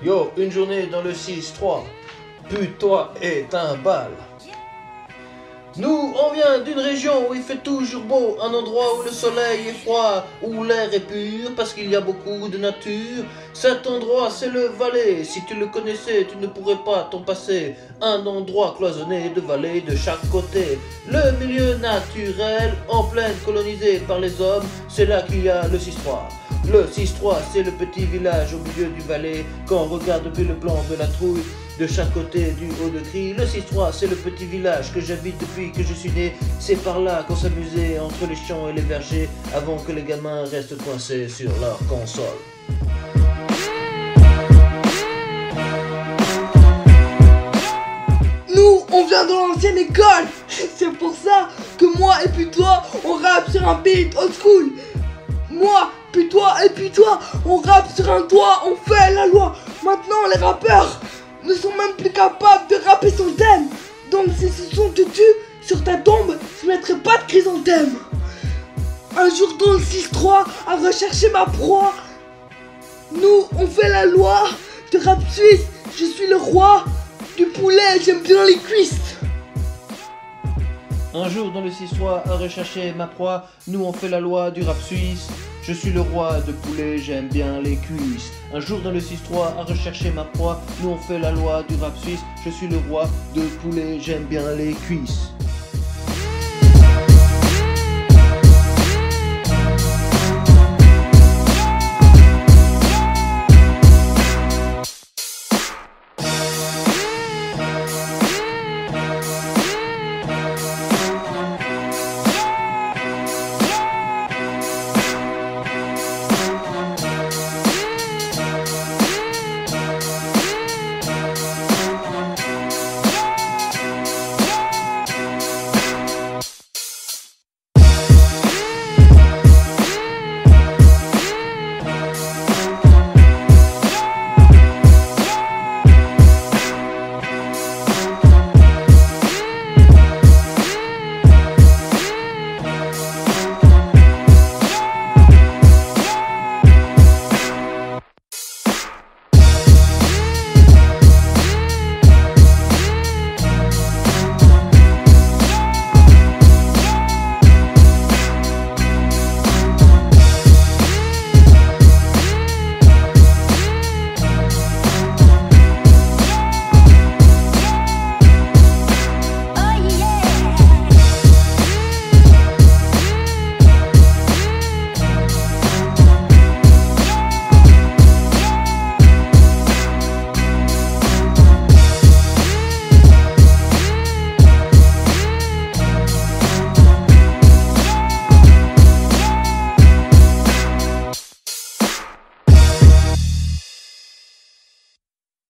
Yo, une journée dans le 6-3. Pue-toi est un bal. Nous, on vient d'une région où il fait toujours beau, un endroit où le soleil est froid, où l'air est pur, parce qu'il y a beaucoup de nature. Cet endroit, c'est le Valais. Si tu le connaissais, tu ne pourrais pas t'en passer. Un endroit cloisonné de vallées de chaque côté. Le milieu naturel, en pleine colonisé par les hommes, c'est là qu'il y a le 6-3. Le 6-3, c'est le petit village au milieu du Valais. Quand on regarde depuis le plan de la trouille, de chaque côté du haut de cri. Le 6-3, c'est le petit village que j'habite depuis que je suis né. C'est par là qu'on s'amusait entre les champs et les vergers avant que les gamins restent coincés sur leur console. Nous, on vient de l'ancienne école. C'est pour ça que moi et puis toi, on rappe sur un beat old school. Moi, puis toi et puis toi, on rappe sur un toit, on fait la loi. Maintenant, les rappeurs ne sont même plus capables de rapper son thème. Donc, si ce sont te tue sur ta tombe, je mettrai pas de chrysanthème. Un jour dans le 6-3, à rechercher ma proie. Nous, on fait la loi de rap suisse. Je suis le roi du poulet, j'aime bien les cuisses. Un jour dans le 6-3 à rechercher ma proie, nous on fait la loi du rap suisse. Je suis le roi de poulet, j'aime bien les cuisses. Un jour dans le 6-3 à rechercher ma proie, nous on fait la loi du rap suisse. Je suis le roi de poulet, j'aime bien les cuisses.